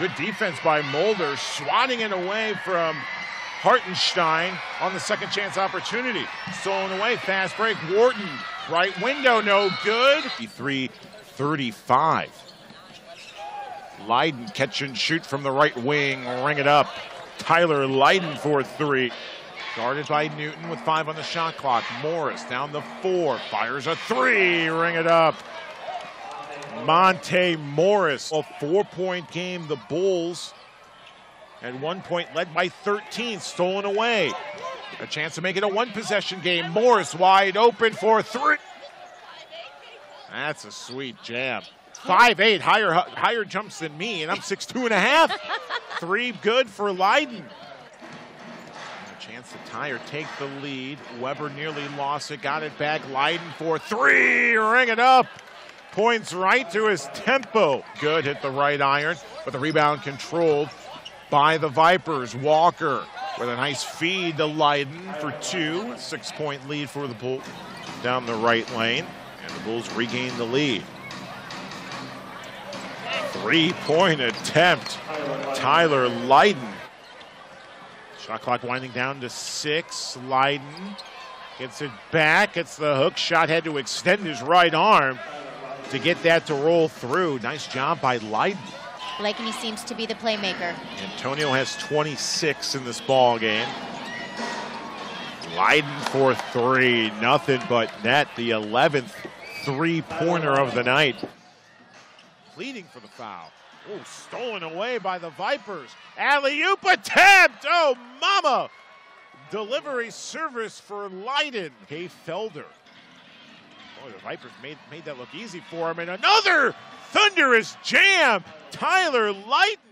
Good defense by Mulder, swatting it away from Hartenstein on the second chance opportunity. Stolen away, fast break. Wharton, right window, no good. 3 35. Lydon catch and shoot from the right wing, ring it up. Tyler Lydon for three. Guarded by Newton with five on the shot clock. Morris down the four, fires a three, ring it up. Monte Morris, a four point game. The Bulls at one point led by 13, stolen away. A chance to make it a one possession game. Morris wide open for three. That's a sweet jam. Five eight, higher higher jumps than me, and I'm six two and a half. Three good for Lydon. A chance to tie or take the lead. Weber nearly lost it, got it back. Lydon for three, ring it up. Points right to his tempo. Good, hit the right iron, but the rebound controlled by the Vipers. Walker with a nice feed to Lydon for two. Six point lead for the Bulls down the right lane. And the Bulls regain the lead. Three point attempt. Tyler Lydon. Shot clock winding down to six. Lydon gets it back. It's the hook shot. Had to extend his right arm to get that to roll through. Nice job by Lydon. Blakeney seems to be the playmaker. Antonio has 26 in this ball game. Lydon for three, nothing but net. The 11th three-pointer of the night. Pleading for the foul. Oh, stolen away by the Vipers. Alley-oop attempt. Oh, mama. Delivery service for Lydon. Kay Felder. Boy, the Vipers made, made that look easy for him. And another thunderous jam. Tyler Lydon